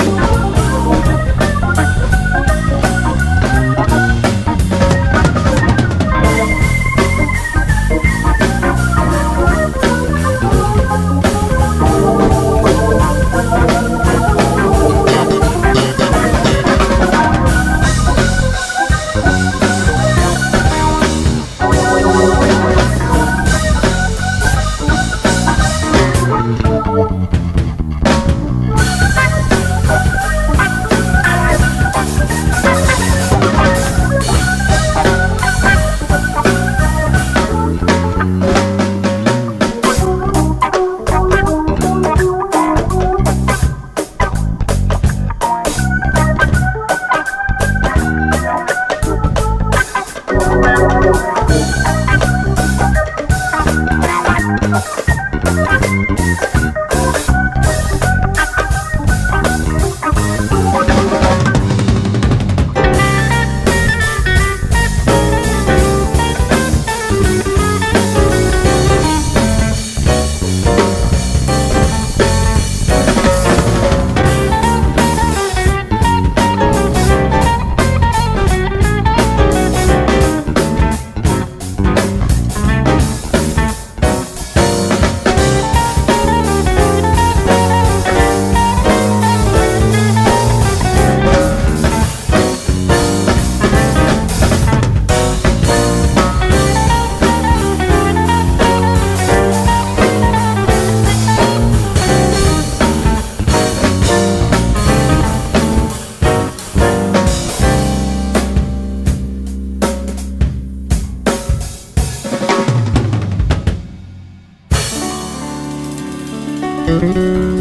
Oh, oh. Thank